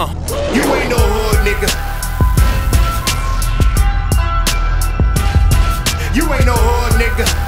Uh. You ain't no hood nigga. You ain't no hood nigga.